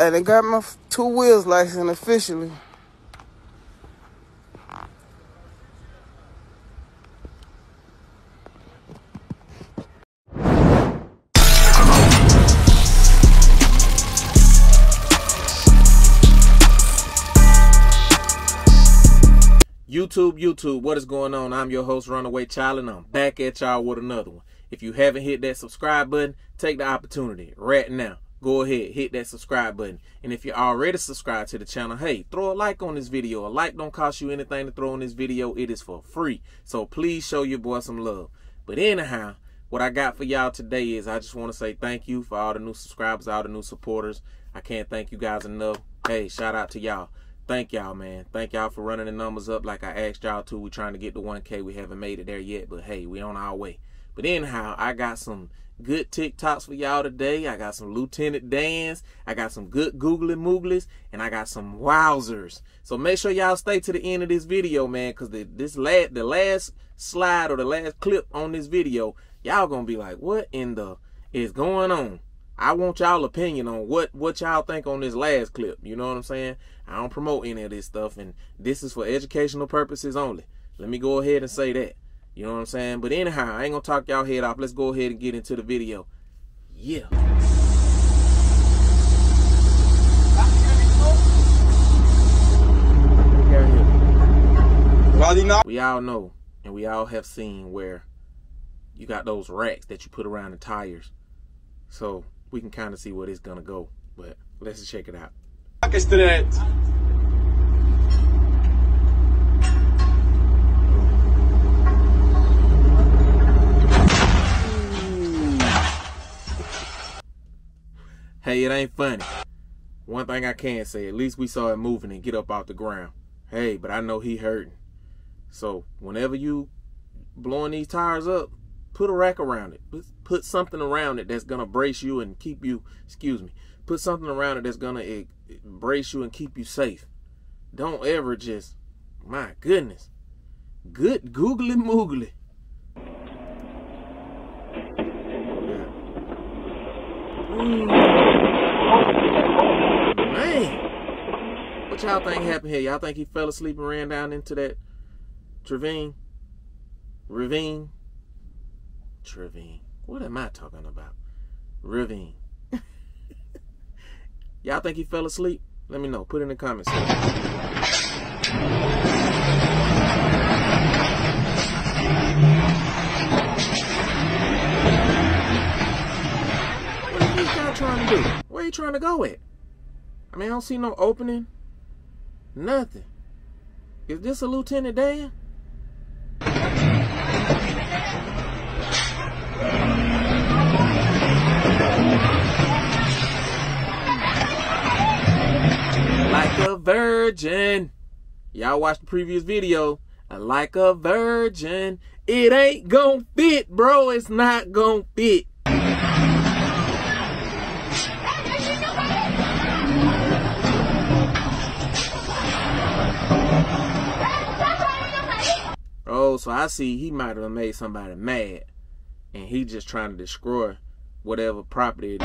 And they got my two wheels license officially. YouTube, YouTube, what is going on? I'm your host, Runaway Child, and I'm back at y'all with another one. If you haven't hit that subscribe button, take the opportunity right now. Go ahead, hit that subscribe button. And if you're already subscribed to the channel, hey, throw a like on this video. A like don't cost you anything to throw on this video. It is for free. So please show your boy some love. But anyhow, what I got for y'all today is I just want to say thank you for all the new subscribers, all the new supporters. I can't thank you guys enough. Hey, shout out to y'all thank y'all, man. Thank y'all for running the numbers up like I asked y'all to. We're trying to get to 1K. We haven't made it there yet, but hey, we on our way. But anyhow, I got some good TikToks for y'all today. I got some Lieutenant Dan's. I got some good googly mooglies, and I got some wowzers. So make sure y'all stay to the end of this video, man, because the this last the last slide or the last clip on this video, y'all gonna be like, what in the is going on? I want y'all opinion on what what y'all think on this last clip. You know what I'm saying? I don't promote any of this stuff, and this is for educational purposes only. Let me go ahead and say that. You know what I'm saying? But anyhow, I ain't gonna talk y'all head off. Let's go ahead and get into the video. Yeah. We all know, and we all have seen where you got those racks that you put around the tires. So we can kind of see where it's gonna go. But let's check it out. It ain't funny. One thing I can say, at least we saw it moving and get up off the ground. Hey, but I know he hurting. So whenever you blowing these tires up, put a rack around it. Put something around it that's gonna brace you and keep you. Excuse me. Put something around it that's gonna eh, brace you and keep you safe. Don't ever just. My goodness. Good googly moogly. Man. What y'all think happened here? Y'all think he fell asleep and ran down into that ravine? Ravine? Ravine. What am I talking about? Ravine. Y'all think he fell asleep? Let me know. Put in the comments. What are these guys trying to do? Where you trying to go at? I mean, I don't see no opening. Nothing. Is this a Lieutenant Dan? Like a virgin. Y'all watched the previous video. Like a virgin. It ain't gonna fit, bro. It's not gonna fit. So I see he might have made somebody mad. And he just trying to destroy whatever property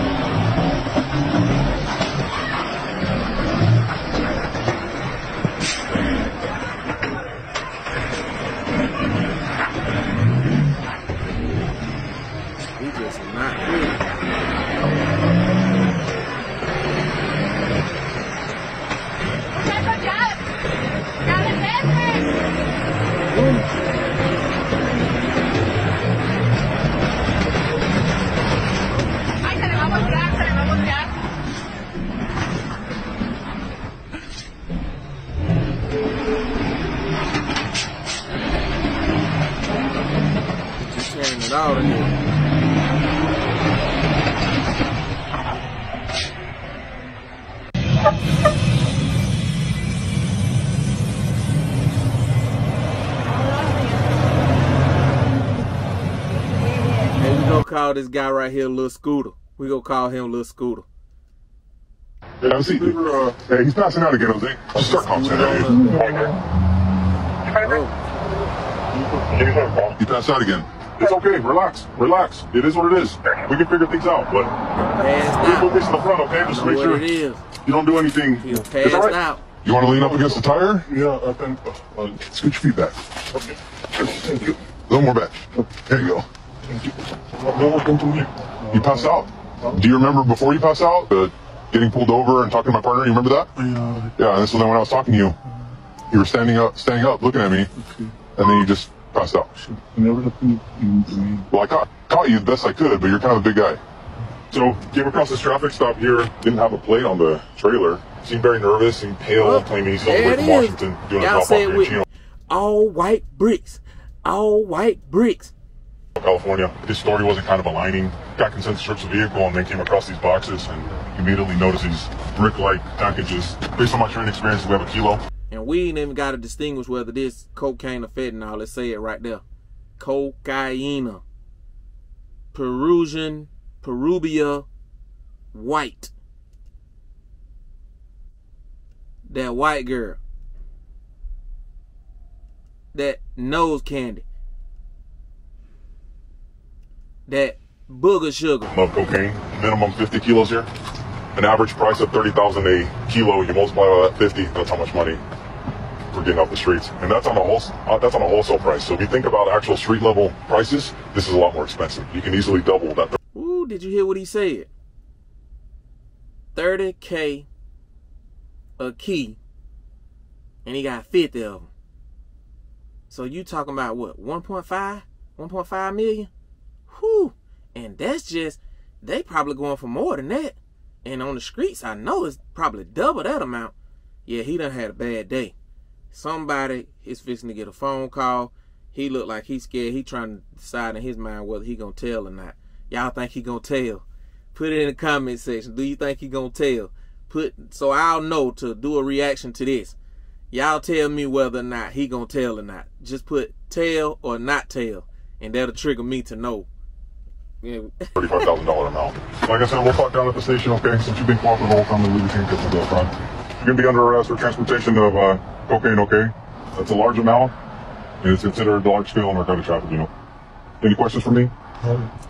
out of here. Hey, we gonna call this guy right here Little Scooter. We gonna call him Little Scooter. Yeah, see, uh, hey, he's passing out again, Jose. Just start conversation. Oh. He passed out again. It's okay. Relax. Relax. It is what it is. We can figure things out, but Passed we'll put this in the front, okay? Just Know make sure it is. you don't do anything. He's It's passed all right. out. You want to lean up against the tire? Yeah, I think. Uh, uh, scoot your feet back. Okay. Thank you. A little more back. There you go. Thank you. No more talking. You passed out. Do you remember before you passed out, uh, getting pulled over and talking to my partner? You remember that? Yeah, Yeah. And so then when I was talking to you, you were standing up, standing up, looking at me, okay. and then you just passed out. Never happened. Well, I caught, caught you the best I could, but you're kind of a big guy. So came across this traffic stop here. Didn't have a plate on the trailer. Seemed very nervous. and pale, Oh, claiming he's all the way it from is. Washington doing a Y'all drop off here it in with Chino, all white bricks. All white bricks. California. His story wasn't kind of aligning. Got consensus search the vehicle and then came across these boxes and immediately noticed these brick-like packages. Based on my training experience, we have a kilo. And we ain't even got to distinguish whether this cocaine or fentanyl. Let's say it right there. Cocaine. Peruvian, Perubia, white. That white girl. That nose candy. That booger sugar. Love cocaine. Minimum 50 kilos here. An average price of 30,000 a kilo. You multiply by that 50. That's how much money we're getting off the streets, and that's on a whole uh, that's on a wholesale price. So if you think about actual street level prices, this is a lot more expensive. You can easily double that. Ooh, did you hear what he said? 30K a key, and he got 50 of them. So you talking about what, 1.5? 1.5 million? Whew. And that's just, they probably going for more than that. And on the streets, I know it's probably double that amount. Yeah, he done had a bad day. Somebody is fixing to get a phone call. He look like he's scared. He trying to decide in his mind whether he gonna tell or not. Y'all think he gonna tell? Put it in the comment section. Do you think he gonna tell? Put so I'll know to do a reaction to this. Y'all tell me whether or not he gonna tell or not. Just put tell or not tell, and that'll trigger me to know. Yeah, thirty-five thousand dollar amount. Like I said, we'll talk down at the station, okay? Since you've been cooperative the whole time, we just can't get to the front. You're gonna be under arrest for transportation of uh, cocaine, okay? That's a large amount, and it's considered large scale narcotic trafficking. You know. Any questions for me?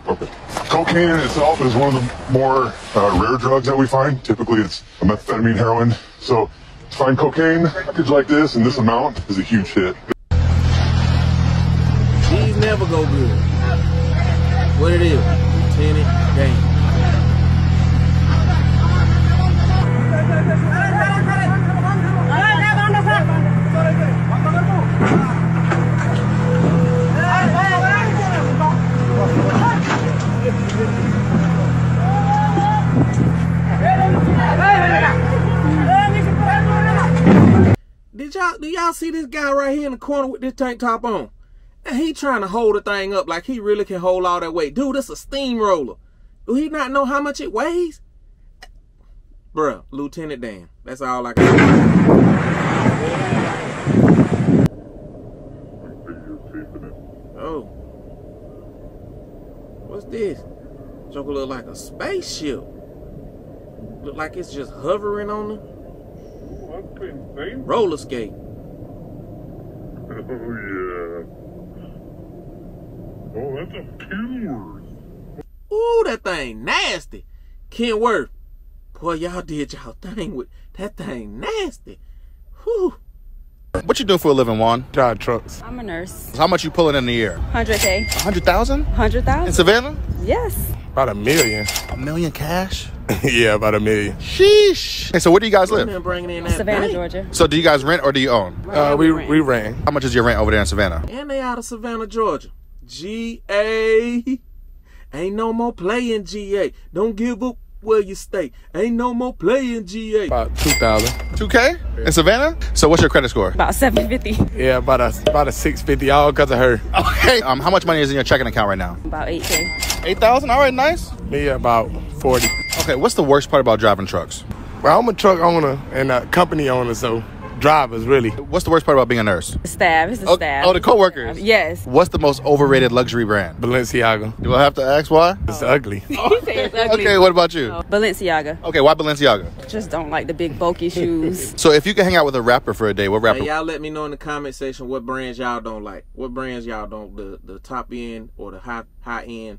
Okay. Cocaine in itself is one of the more uh, rare drugs that we find. Typically, it's a methamphetamine, heroin. So, to find cocaine package like this in this amount is a huge hit. these never go good. What it is? Lieutenant Dane. Y'all do y'all see this guy right here in the corner with this tank top on? And he trying to hold the thing up like he really can hold all that weight. Dude, this a steamroller. Do he not know how much it weighs? Bruh, Lieutenant Dan. That's all I got. Oh. What's this? Joker look like a spaceship. Look like it's just hovering on the roller skate. Oh yeah. Oh, that's a Kenworth. Ooh, that thing nasty. Kenworth. Boy, y'all did y'all thing with that thing nasty. Whew. What you doing for a living, Juan? Drive trucks. I'm a nurse. How much you pulling in a year? 100K. A hundred thousand? In 100,000? Savannah? Yes. About a million. A million cash? yeah, about a million. Sheesh. Hey, so where do you guys live? Bringing in that Savannah, bank. Georgia. So do you guys rent or do you own? Uh, we we ran. How much is your rent over there in Savannah? And they out of Savannah, Georgia. G-A. Ain't no more playing GA. Don't give up where you stay. Ain't no more playing GA. About two thousand. 2K in Savannah? So what's your credit score? About 750. Yeah, about a about a six fifty. All because of her. Okay. Um, how much money is in your checking account right now? About 8K. 8,000? All right, nice. Me about forty. Okay, what's the worst part about driving trucks? Well, I'm a truck owner and a company owner, so drivers, really. What's the worst part about being a nurse? The staff. It's the Oh, staff. oh, the coworkers. Uh, yes. What's the most overrated luxury brand? Balenciaga. Do I have to ask why? It's ugly. It's ugly. Okay, what about you? Oh, Balenciaga. Okay, why Balenciaga? Just don't like the big bulky shoes. So if you could hang out with a rapper for a day, what rapper? Hey, y'all let me know in the comment section what brands y'all don't like. What brands y'all don't the the top end or the high high end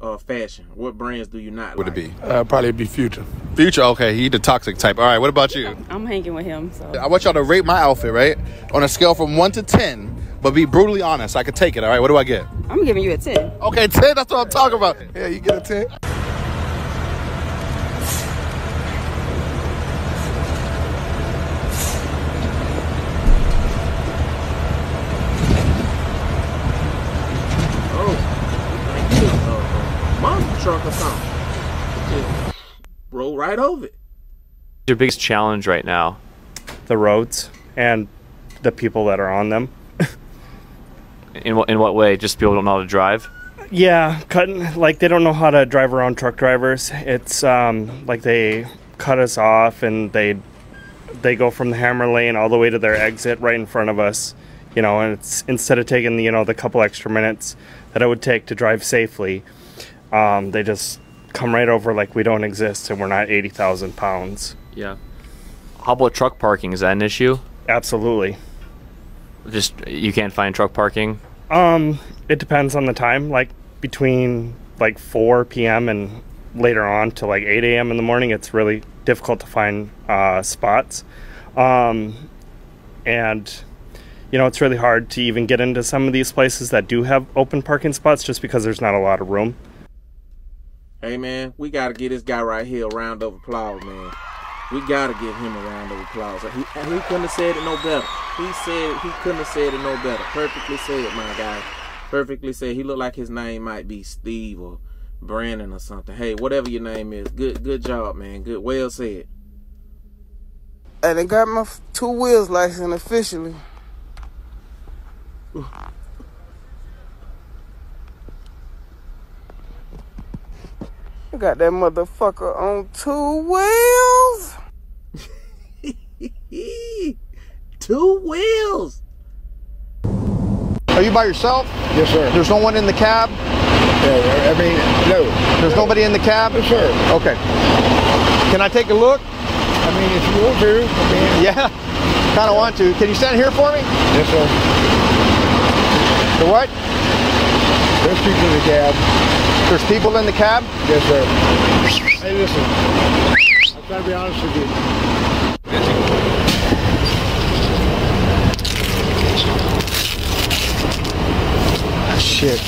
uh fashion. What brands do you not would like? it be? Uh, probably be Future. Future. Okay, he the toxic type. All right, what about you? I'm hanging with him. So I want y'all to rate my outfit, right? On a scale from one to ten, but be brutally honest. I could take it. All right, what do I get? I'm giving you a 10. Okay, ten. That's what I'm talking about. Yeah, you get a 10. Oh, thank you. Truck or something. Just roll right over it. your biggest challenge right now? the roads and the people that are on them. In what in what way? Just people don't know how to drive. Yeah, cutting like they don't know how to drive around truck drivers. It's um, like they cut us off and they they go from the hammer lane all the way to their exit right in front of us. You know, and it's instead of taking you know the couple extra minutes that it would take to drive safely, um, they just come right over like we don't exist and we're not eighty thousand pounds. Yeah. How about truck parking? Is that an issue? Absolutely. Just you can't find truck parking. Um, it depends on the time. Like between like 4 p.m. and later on to like 8 a.m. in the morning, it's really difficult to find uh, spots. Um, and you know, it's really hard to even get into some of these places that do have open parking spots just because there's not a lot of room. Hey man, we gotta give this guy right here a round of applause, man. We gotta give him a round of applause. He, he couldn't have said it no better. He said he couldn't have said it no better. Perfectly said, my guy. Perfectly said. He looked like his name might be Steve or Brandon or something. Hey, whatever your name is, good good job, man. Good, well said. And they got my two wheels license officially. I got that motherfucker on two wheels. Two wheels. Are you by yourself? Yes, sir. There's no one in the cab? Yeah, I mean, no. There's nobody in the cab? Yes, sir. Okay. Can I take a look? I mean, if you want to, I mean. Yeah, kind of want to. Can you stand here for me? Yes, sir. The what? There's people in the cab. There's people in the cab? Yes, sir. Hey, listen. I'm trying to be honest with you. Ah, shit.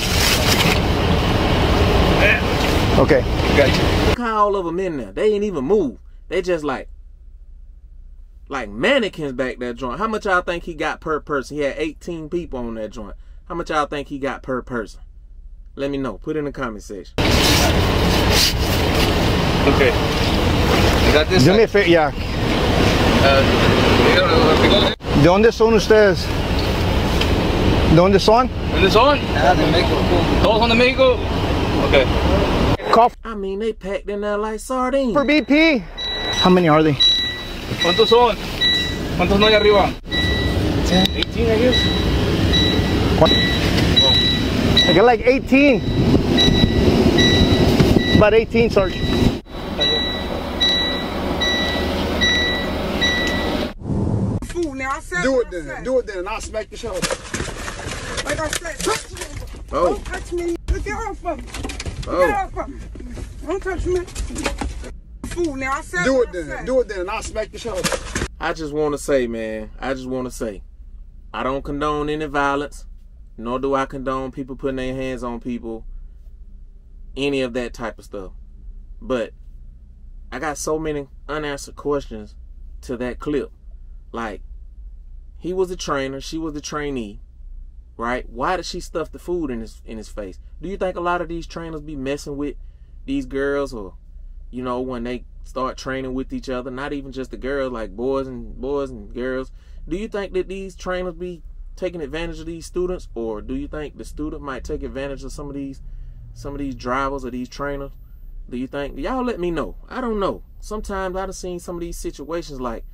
Okay. Look how all of them in there. They ain't even move. They just like like mannequins back that joint. How much y'all think he got per person? He had 18 people on that joint. How much y'all think he got per person? Let me know. Put it in the comment section. Okay. Got this Do me a favor, yeah. ¿De dónde son ustedes? ¿De dónde son? ¿Dónde son? Ah, Todos son de México. Okay. Call I mean, they packed in there like sardines. for BP. How many are they? ¿Cuántos son? ¿Cuántos no hay arriba? 18, I guess. I got like 18. About 18, Sarge. Fool, now I said Do it then. Do it then, and I'll smack the shoulder. Like I said, touch me. Oh, Don't touch me. Get off of me. Get oh. off of me. Don't touch me. Fool, now I said Do it I then. said. Do it then, and I'll smack the shoulder. I just want to say, man, I just want to say, I don't condone any violence, nor do I condone people putting their hands on people, any of that type of stuff. But I got so many unanswered questions to that clip. Like, he was a trainer, she was a trainee, right? Why did she stuff the food in his in his face? Do you think a lot of these trainers be messing with these girls or you know, when they start training with each other, not even just the girls, like boys and boys and girls. Do you think that these trainers be taking advantage of these students, or do you think the student might take advantage of some of these, some of these drivers or these trainers? Do you think y'all let me know? I don't know. Sometimes I've seen some of these situations like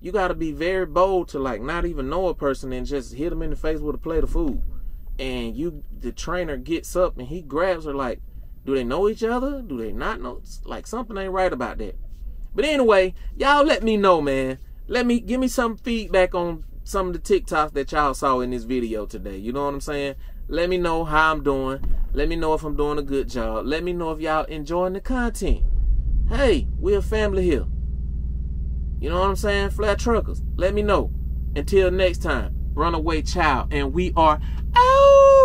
you got to be very bold to like not even know a person and just hit them in the face with a plate of food. And you, the trainer gets up and he grabs her like, do they know each other? Do they not know? Like something ain't right about that. But anyway, y'all let me know, man. Let me give me some feedback on some of the TikToks that y'all saw in this video today. You know what I'm saying? Let me know how I'm doing. Let me know if I'm doing a good job. Let me know if y'all enjoying the content. Hey, we're a family here. You know what I'm saying? Flat truckers. Let me know. Until next time, runaway child. And we are out.